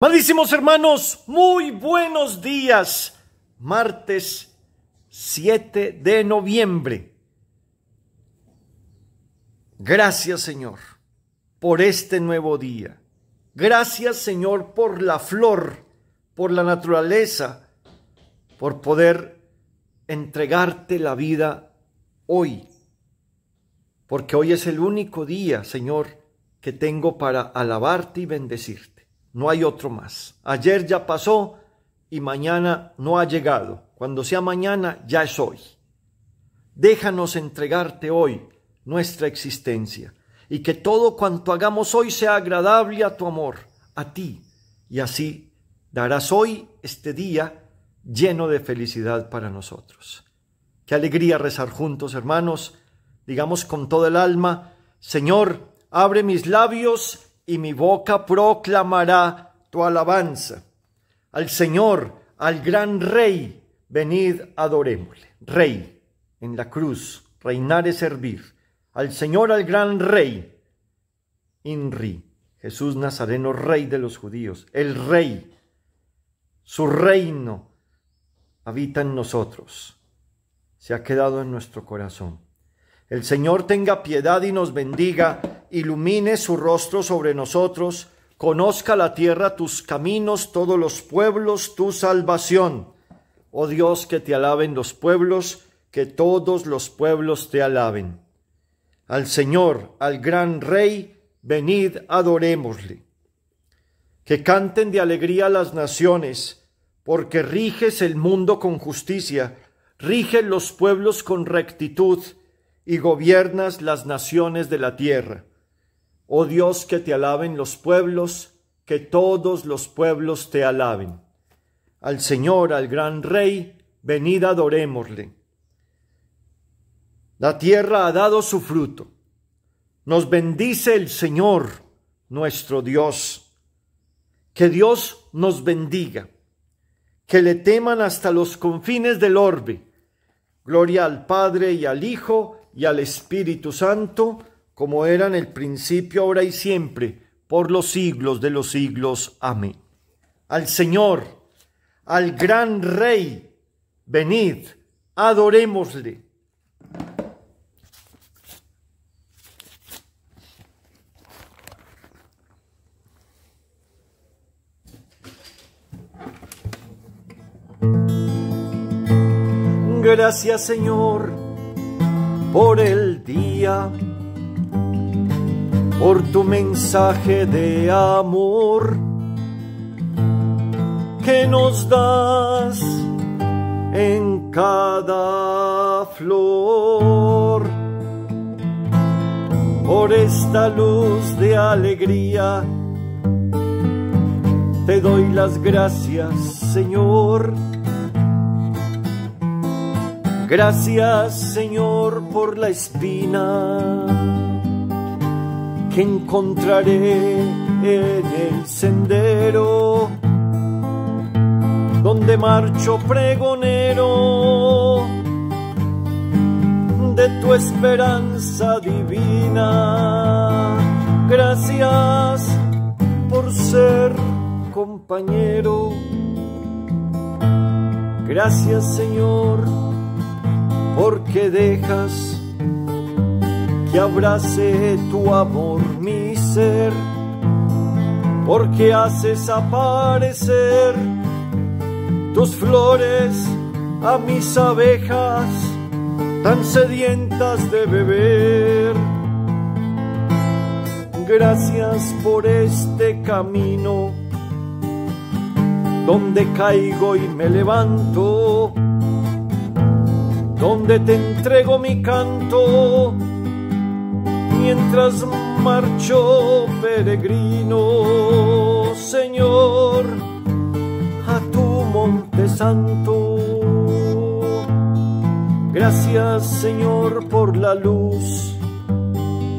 Amadísimos hermanos, muy buenos días. Martes 7 de noviembre. Gracias Señor por este nuevo día. Gracias Señor por la flor, por la naturaleza, por poder entregarte la vida hoy. Porque hoy es el único día, Señor, que tengo para alabarte y bendecirte. No hay otro más. Ayer ya pasó y mañana no ha llegado. Cuando sea mañana, ya es hoy. Déjanos entregarte hoy nuestra existencia y que todo cuanto hagamos hoy sea agradable a tu amor, a ti, y así darás hoy este día lleno de felicidad para nosotros. Qué alegría rezar juntos, hermanos. Digamos con todo el alma, Señor, abre mis labios y mi boca proclamará tu alabanza. Al Señor, al gran Rey, venid adorémosle. Rey, en la cruz, reinar es servir. Al Señor, al gran Rey, Inri, Jesús Nazareno, Rey de los judíos, el Rey, su reino habita en nosotros, se ha quedado en nuestro corazón. El Señor tenga piedad y nos bendiga, ilumine su rostro sobre nosotros, conozca la tierra tus caminos, todos los pueblos tu salvación. Oh Dios, que te alaben los pueblos, que todos los pueblos te alaben. Al Señor, al gran Rey, venid, adorémosle. Que canten de alegría las naciones, porque riges el mundo con justicia, rigen los pueblos con rectitud, y gobiernas las naciones de la tierra. Oh Dios, que te alaben los pueblos, que todos los pueblos te alaben. Al Señor, al gran Rey, venid adorémosle. La tierra ha dado su fruto. Nos bendice el Señor, nuestro Dios. Que Dios nos bendiga. Que le teman hasta los confines del orbe. Gloria al Padre y al Hijo y al Espíritu Santo, como era en el principio, ahora y siempre, por los siglos de los siglos. Amén. Al Señor, al gran Rey, venid, adorémosle. Gracias Señor por el día, por tu mensaje de amor que nos das en cada flor. Por esta luz de alegría, te doy las gracias, Señor Gracias Señor por la espina encontraré en el sendero donde marcho pregonero de tu esperanza divina. Gracias por ser compañero. Gracias Señor porque dejas abrace tu amor mi ser, porque haces aparecer tus flores a mis abejas tan sedientas de beber. Gracias por este camino donde caigo y me levanto donde te entrego mi canto mientras marcho peregrino, Señor, a tu monte santo. Gracias, Señor, por la luz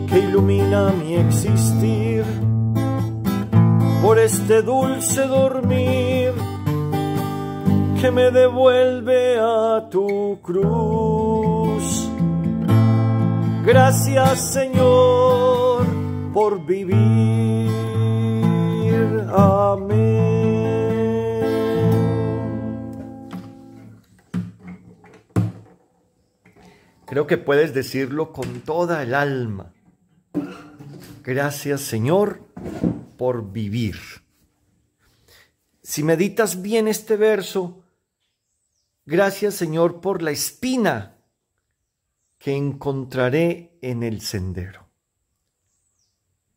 que ilumina mi existir, por este dulce dormir que me devuelve a tu cruz. Gracias Señor por vivir. Amén. Creo que puedes decirlo con toda el alma. Gracias Señor por vivir. Si meditas bien este verso, gracias Señor por la espina que encontraré en el sendero.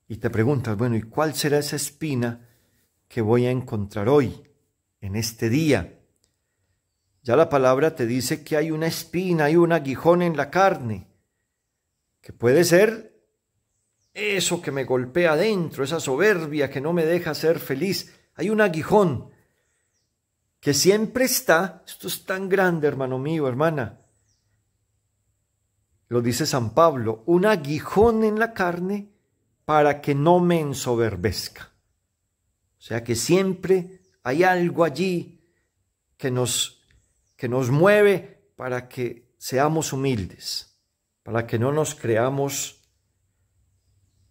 Y te preguntas, bueno, ¿y cuál será esa espina que voy a encontrar hoy, en este día? Ya la palabra te dice que hay una espina, hay un aguijón en la carne, que puede ser eso que me golpea adentro, esa soberbia que no me deja ser feliz. Hay un aguijón que siempre está, esto es tan grande, hermano mío, hermana, lo dice San Pablo, un aguijón en la carne para que no me ensoberbezca. O sea que siempre hay algo allí que nos, que nos mueve para que seamos humildes, para que no nos creamos,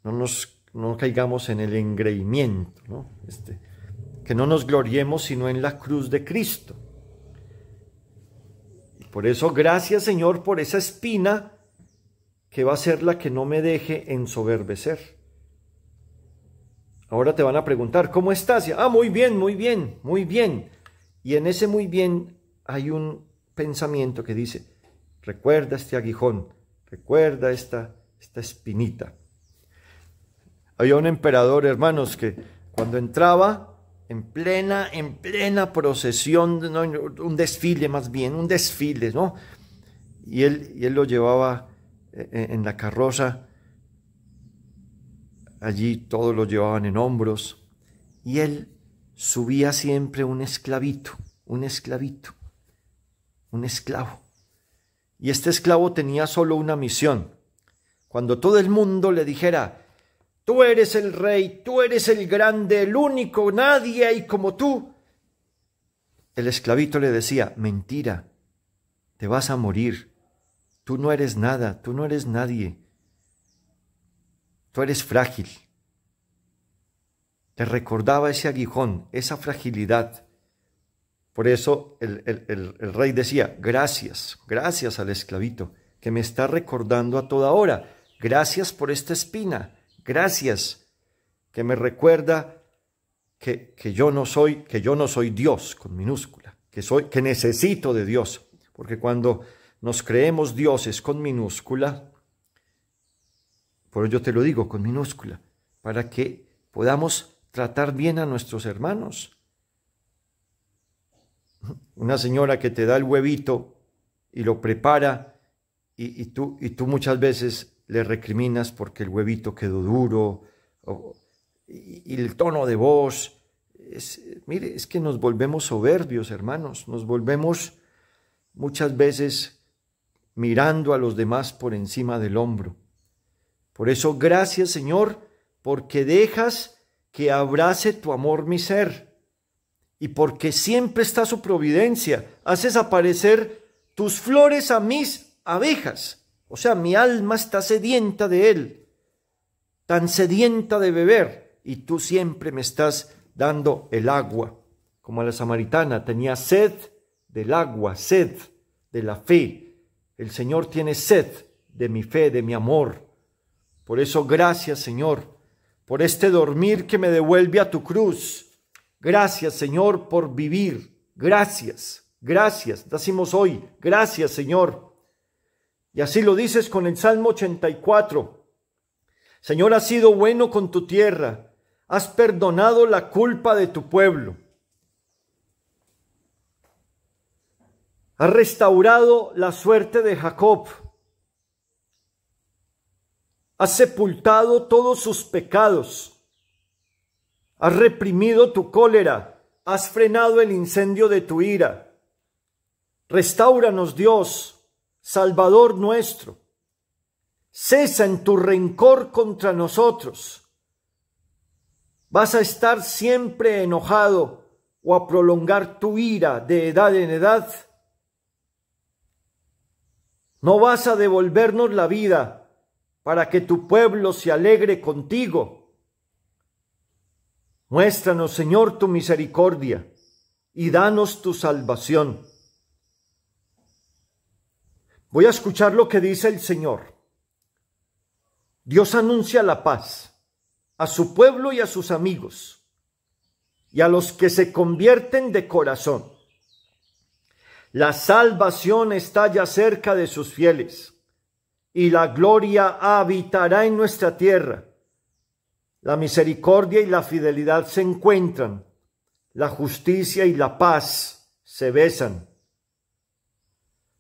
no nos no caigamos en el engreimiento, ¿no? Este, que no nos gloriemos sino en la cruz de Cristo. Y por eso, gracias Señor por esa espina que va a ser la que no me deje ensoberbecer. Ahora te van a preguntar, ¿cómo estás? ah, muy bien, muy bien, muy bien. Y en ese muy bien hay un pensamiento que dice, recuerda este aguijón, recuerda esta, esta espinita. Había un emperador, hermanos, que cuando entraba en plena, en plena procesión, un desfile más bien, un desfile, ¿no? Y él, y él lo llevaba en la carroza. Allí todos lo llevaban en hombros y él subía siempre un esclavito, un esclavito, un esclavo. Y este esclavo tenía solo una misión. Cuando todo el mundo le dijera, tú eres el rey, tú eres el grande, el único, nadie hay como tú, el esclavito le decía, mentira, te vas a morir, Tú no eres nada, tú no eres nadie. Tú eres frágil. Le recordaba ese aguijón, esa fragilidad. Por eso el, el, rey decía, gracias, gracias al esclavito, que me está recordando a toda hora. Gracias por esta espina, gracias, que me recuerda que, que, yo no soy, que yo no soy Dios con minúscula, que soy, que necesito de Dios. Porque cuando nos creemos dioses con minúscula, por ello te lo digo con minúscula, para que podamos tratar bien a nuestros hermanos. Una señora que te da el huevito y lo prepara y, tú, y tú muchas veces le recriminas porque el huevito quedó duro y, el tono de voz. mire, es que nos volvemos soberbios, hermanos, nos volvemos muchas veces mirando a los demás por encima del hombro. Por eso, gracias Señor, porque dejas que abrace tu amor mi ser, y porque siempre está su providencia, haces aparecer tus flores a mis abejas. O sea, mi alma está sedienta de él, tan sedienta de beber, y tú siempre me estás dando el agua, como la samaritana tenía sed del agua, sed de la fe, el Señor tiene sed de mi fe, de mi amor. Por eso gracias Señor, por este dormir que me devuelve a tu cruz. Gracias Señor por vivir. Gracias, gracias. Decimos hoy, gracias Señor. Y así lo dices con el Salmo 84. Señor, has sido bueno con tu tierra, has perdonado la culpa de tu pueblo. Ha restaurado la suerte de Jacob. Has sepultado todos sus pecados. Has reprimido tu cólera. Has frenado el incendio de tu ira. Restauranos, Dios, Salvador nuestro. Cesa en tu rencor contra nosotros. ¿Vas a estar siempre enojado o a prolongar tu ira de edad en edad? No vas a devolvernos la vida para que tu pueblo se alegre contigo. Muéstranos, Señor, tu misericordia y danos tu salvación. Voy a escuchar lo que dice el Señor. Dios anuncia la paz a su pueblo y a sus amigos y a los que se convierten de corazón. La salvación está ya cerca de sus fieles y la gloria habitará en nuestra tierra. La misericordia y la fidelidad se encuentran, la justicia y la paz se besan.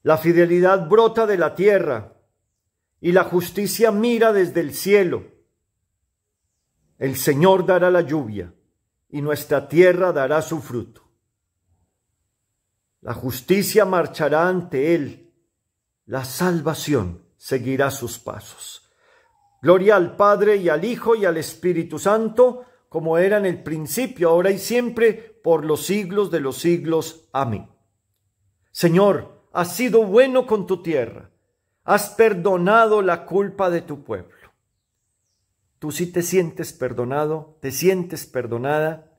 La fidelidad brota de la tierra y la justicia mira desde el cielo. El Señor dará la lluvia y nuestra tierra dará su fruto. La justicia marchará ante él, la salvación seguirá sus pasos. Gloria al Padre y al Hijo y al Espíritu Santo, como era en el principio, ahora y siempre, por los siglos de los siglos. Amén. Señor, has sido bueno con tu tierra, has perdonado la culpa de tu pueblo. Tú sí te sientes perdonado, te sientes perdonada.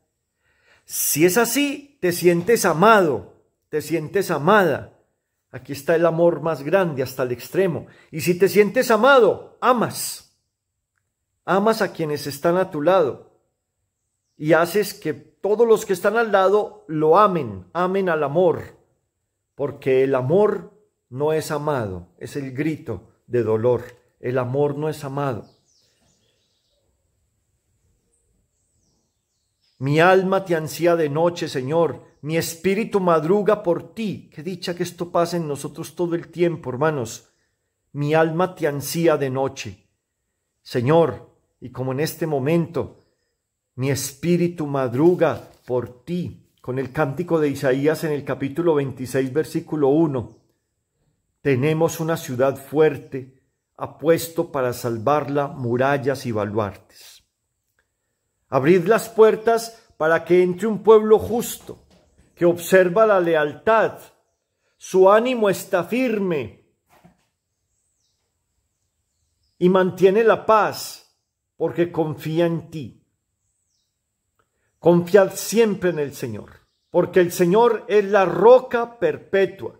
Si es así, te sientes amado, te sientes amada. Aquí está el amor más grande hasta el extremo. Y si te sientes amado, amas. Amas a quienes están a tu lado. Y haces que todos los que están al lado lo amen, amen al amor. Porque el amor no es amado, es el grito de dolor. El amor no es amado. Mi alma te ansía de noche, Señor mi espíritu madruga por ti. Qué dicha que esto pase en nosotros todo el tiempo, hermanos. Mi alma te ansía de noche. Señor, y como en este momento, mi espíritu madruga por ti, con el cántico de Isaías en el capítulo 26, versículo 1. Tenemos una ciudad fuerte, apuesto para salvarla murallas y baluartes. Abrid las puertas para que entre un pueblo justo observa la lealtad, su ánimo está firme y mantiene la paz porque confía en ti. Confiad siempre en el Señor, porque el Señor es la roca perpetua.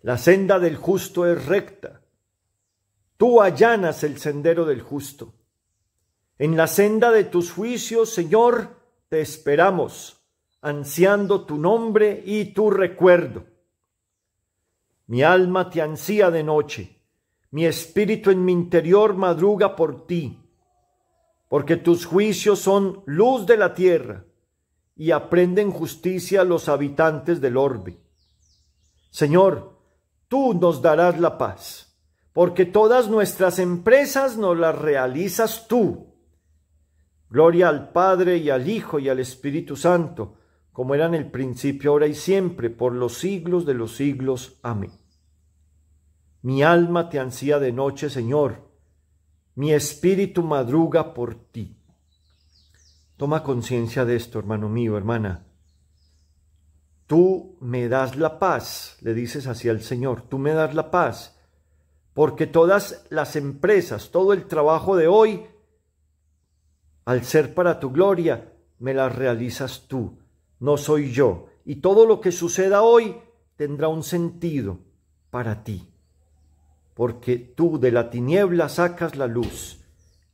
La senda del justo es recta. Tú allanas el sendero del justo. En la senda de tus juicios, Señor, te esperamos ansiando tu nombre y tu recuerdo. Mi alma te ansía de noche, mi espíritu en mi interior madruga por ti, porque tus juicios son luz de la tierra y aprenden justicia los habitantes del orbe. Señor, tú nos darás la paz, porque todas nuestras empresas nos las realizas tú. Gloria al Padre y al Hijo y al Espíritu Santo, como era en el principio, ahora y siempre, por los siglos de los siglos. Amén. Mi alma te ansía de noche, Señor, mi espíritu madruga por ti. Toma conciencia de esto, hermano mío, hermana. Tú me das la paz, le dices así al Señor, tú me das la paz, porque todas las empresas, todo el trabajo de hoy, al ser para tu gloria, me las realizas tú no soy yo. Y todo lo que suceda hoy tendrá un sentido para ti. Porque tú de la tiniebla sacas la luz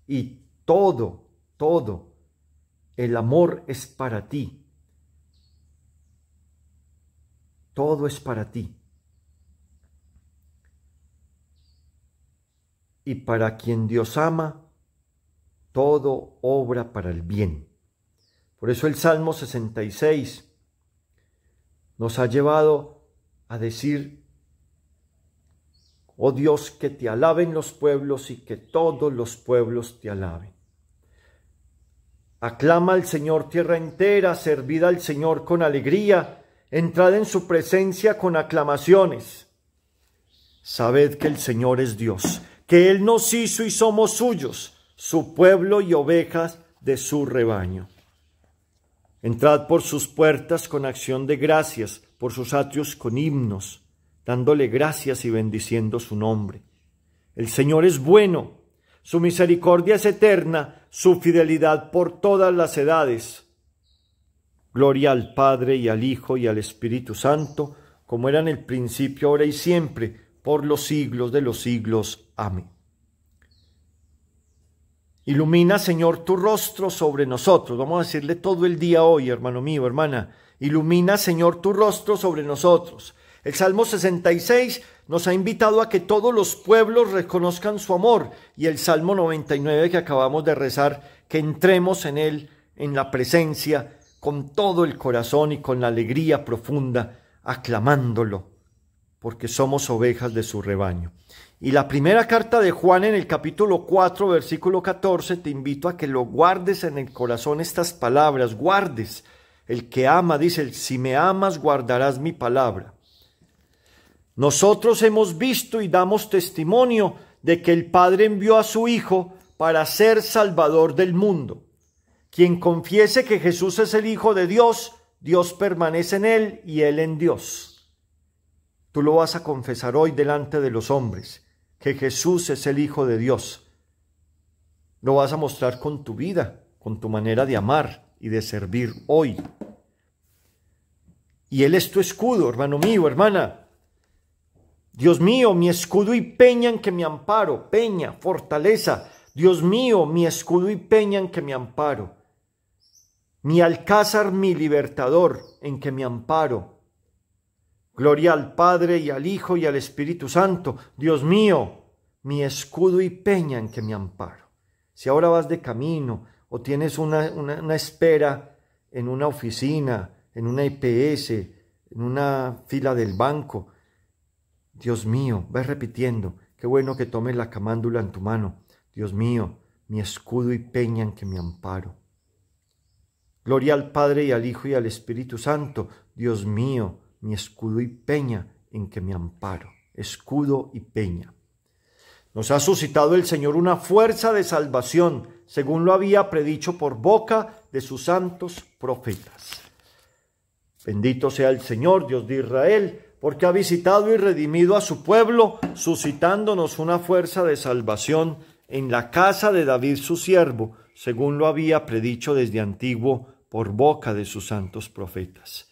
y todo, todo, el amor es para ti. Todo es para ti. Y para quien Dios ama, todo obra para el bien. Por eso el Salmo 66 nos ha llevado a decir, oh Dios, que te alaben los pueblos y que todos los pueblos te alaben. Aclama al Señor tierra entera, servid al Señor con alegría, entrad en su presencia con aclamaciones. Sabed que el Señor es Dios, que Él nos hizo y somos suyos, su pueblo y ovejas de su rebaño. Entrad por sus puertas con acción de gracias, por sus atrios con himnos, dándole gracias y bendiciendo su nombre. El Señor es bueno, su misericordia es eterna, su fidelidad por todas las edades. Gloria al Padre y al Hijo y al Espíritu Santo, como era en el principio, ahora y siempre, por los siglos de los siglos. Amén. Ilumina, Señor, tu rostro sobre nosotros. Vamos a decirle todo el día hoy, hermano mío, hermana. Ilumina, Señor, tu rostro sobre nosotros. El Salmo 66 nos ha invitado a que todos los pueblos reconozcan su amor y el Salmo 99 que acabamos de rezar, que entremos en él, en la presencia, con todo el corazón y con la alegría profunda, aclamándolo, porque somos ovejas de su rebaño. Y la primera carta de Juan en el capítulo 4, versículo 14, te invito a que lo guardes en el corazón estas palabras, guardes. El que ama, dice, si me amas, guardarás mi palabra. Nosotros hemos visto y damos testimonio de que el Padre envió a su Hijo para ser Salvador del mundo. Quien confiese que Jesús es el Hijo de Dios, Dios permanece en él y él en Dios. Tú lo vas a confesar hoy delante de los hombres que Jesús es el Hijo de Dios. Lo vas a mostrar con tu vida, con tu manera de amar y de servir hoy. Y Él es tu escudo, hermano mío, hermana. Dios mío, mi escudo y peña en que me amparo, peña, fortaleza. Dios mío, mi escudo y peña en que me amparo. Mi alcázar, mi libertador, en que me amparo. Gloria al Padre y al Hijo y al Espíritu Santo. Dios mío, mi escudo y peña en que me amparo. Si ahora vas de camino o tienes una, una, espera en una oficina, en una IPS, en una fila del banco, Dios mío, vas repitiendo, qué bueno que tomes la camándula en tu mano. Dios mío, mi escudo y peña en que me amparo. Gloria al Padre y al Hijo y al Espíritu Santo. Dios mío, mi escudo y peña en que me amparo, escudo y peña. Nos ha suscitado el Señor una fuerza de salvación, según lo había predicho por boca de sus santos profetas. Bendito sea el Señor, Dios de Israel, porque ha visitado y redimido a su pueblo, suscitándonos una fuerza de salvación en la casa de David su siervo, según lo había predicho desde antiguo por boca de sus santos profetas.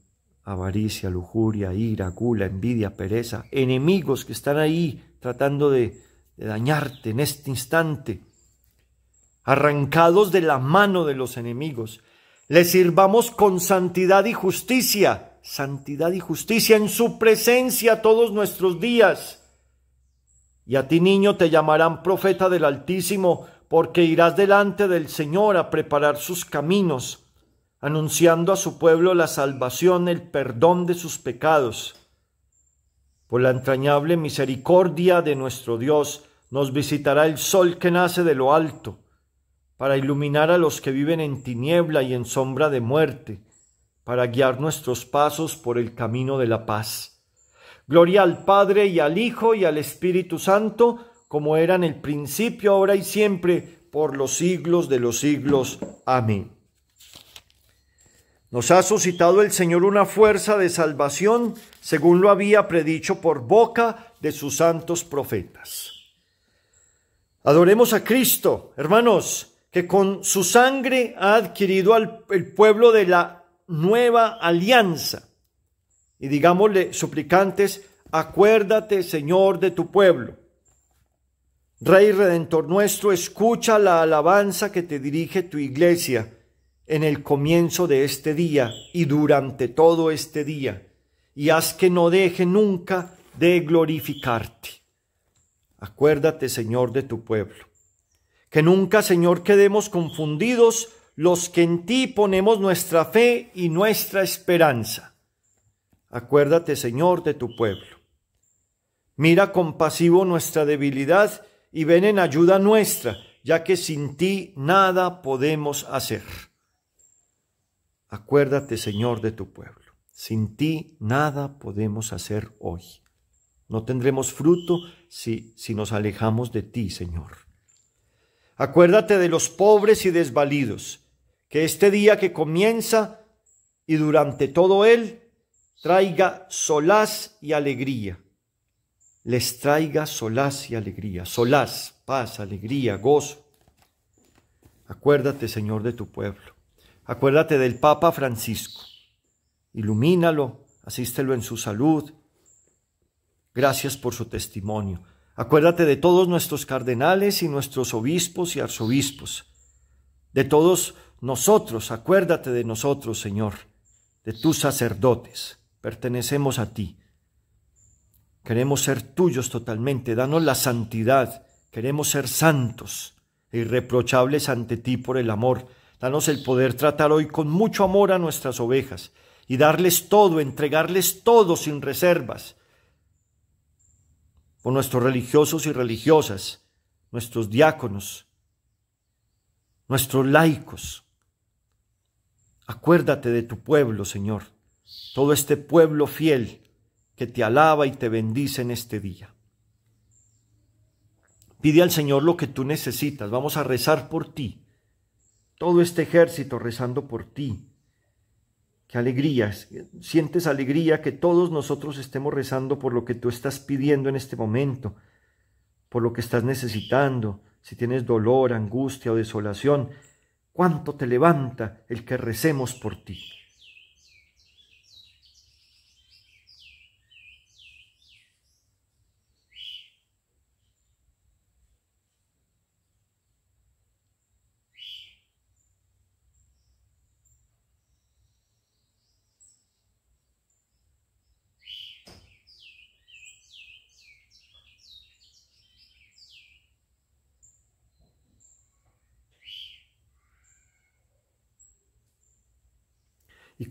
avaricia, lujuria, ira, gula, envidia, pereza, enemigos que están ahí tratando de, dañarte en este instante, arrancados de la mano de los enemigos, le sirvamos con santidad y justicia, santidad y justicia en su presencia todos nuestros días. Y a ti, niño, te llamarán profeta del Altísimo, porque irás delante del Señor a preparar sus caminos anunciando a su pueblo la salvación, el perdón de sus pecados. Por la entrañable misericordia de nuestro Dios, nos visitará el sol que nace de lo alto, para iluminar a los que viven en tiniebla y en sombra de muerte, para guiar nuestros pasos por el camino de la paz. Gloria al Padre y al Hijo y al Espíritu Santo, como era en el principio, ahora y siempre, por los siglos de los siglos. Amén. Nos ha suscitado el Señor una fuerza de salvación, según lo había predicho por boca de sus santos profetas. Adoremos a Cristo, hermanos, que con su sangre ha adquirido al el pueblo de la nueva alianza. Y digámosle, suplicantes, acuérdate, Señor, de tu pueblo. Rey Redentor nuestro, escucha la alabanza que te dirige tu iglesia en el comienzo de este día y durante todo este día, y haz que no deje nunca de glorificarte. Acuérdate, Señor, de tu pueblo. Que nunca, Señor, quedemos confundidos los que en ti ponemos nuestra fe y nuestra esperanza. Acuérdate, Señor, de tu pueblo. Mira compasivo nuestra debilidad y ven en ayuda nuestra, ya que sin ti nada podemos hacer. Acuérdate, Señor, de tu pueblo. Sin ti nada podemos hacer hoy. No tendremos fruto si, si nos alejamos de ti, Señor. Acuérdate de los pobres y desvalidos, que este día que comienza y durante todo él traiga solaz y alegría. Les traiga solaz y alegría, solaz, paz, alegría, gozo. Acuérdate, Señor, de tu pueblo. Acuérdate del Papa Francisco. Ilumínalo, asístelo en su salud. Gracias por su testimonio. Acuérdate de todos nuestros cardenales y nuestros obispos y arzobispos. De todos nosotros, acuérdate de nosotros, Señor, de tus sacerdotes. Pertenecemos a ti. Queremos ser tuyos totalmente. Danos la santidad. Queremos ser santos e irreprochables ante ti por el amor. Danos el poder tratar hoy con mucho amor a nuestras ovejas y darles todo, entregarles todo sin reservas. Por nuestros religiosos y religiosas, nuestros diáconos, nuestros laicos. Acuérdate de tu pueblo, Señor, todo este pueblo fiel que te alaba y te bendice en este día. Pide al Señor lo que tú necesitas. Vamos a rezar por ti. Todo este ejército rezando por ti. Qué alegría. Sientes alegría que todos nosotros estemos rezando por lo que tú estás pidiendo en este momento, por lo que estás necesitando. Si tienes dolor, angustia o desolación, cuánto te levanta el que recemos por ti.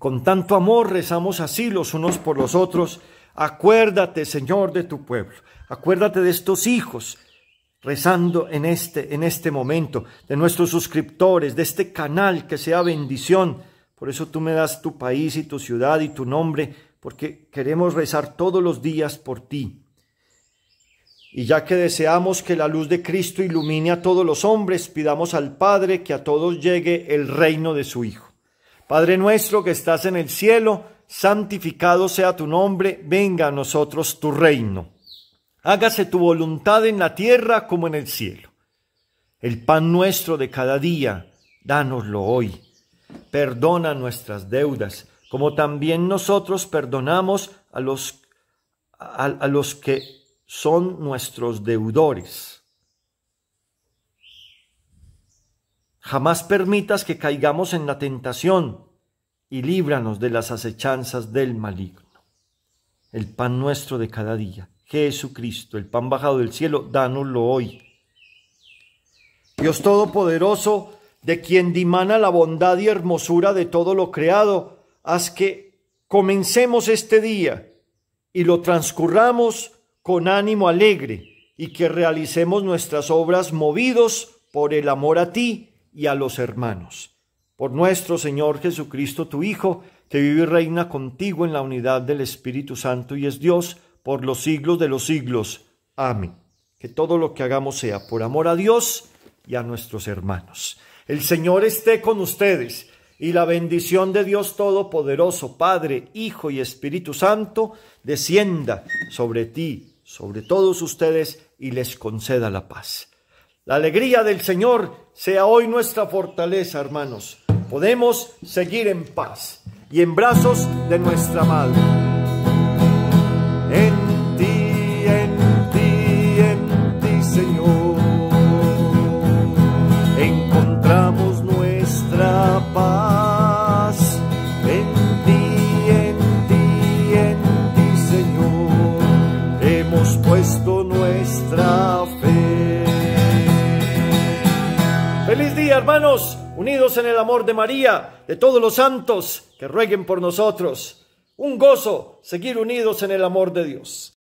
Con tanto amor rezamos así los unos por los otros. Acuérdate, Señor, de tu pueblo. Acuérdate de estos hijos rezando en este, en este momento, de nuestros suscriptores, de este canal que sea bendición. Por eso tú me das tu país y tu ciudad y tu nombre, porque queremos rezar todos los días por ti. Y ya que deseamos que la luz de Cristo ilumine a todos los hombres, pidamos al Padre que a todos llegue el reino de su Hijo. Padre nuestro que estás en el cielo, santificado sea tu nombre, venga a nosotros tu reino. Hágase tu voluntad en la tierra como en el cielo. El pan nuestro de cada día, dánoslo hoy. Perdona nuestras deudas, como también nosotros perdonamos a los, a, a los que son nuestros deudores Jamás permitas que caigamos en la tentación y líbranos de las acechanzas del maligno. El pan nuestro de cada día, Jesucristo, el pan bajado del cielo, dánoslo hoy. Dios Todopoderoso, de quien dimana la bondad y hermosura de todo lo creado, haz que comencemos este día y lo transcurramos con ánimo alegre y que realicemos nuestras obras movidos por el amor a ti y a los hermanos. Por nuestro Señor Jesucristo, tu Hijo, que vive y reina contigo en la unidad del Espíritu Santo y es Dios por los siglos de los siglos. Amén. Que todo lo que hagamos sea por amor a Dios y a nuestros hermanos. El Señor esté con ustedes y la bendición de Dios Todopoderoso, Padre, Hijo y Espíritu Santo, descienda sobre ti, sobre todos ustedes y les conceda la paz. La alegría del Señor sea hoy nuestra fortaleza, hermanos. Podemos seguir en paz y en brazos de nuestra Madre. Hermanos, unidos en el amor de María, de todos los santos que rueguen por nosotros. Un gozo seguir unidos en el amor de Dios.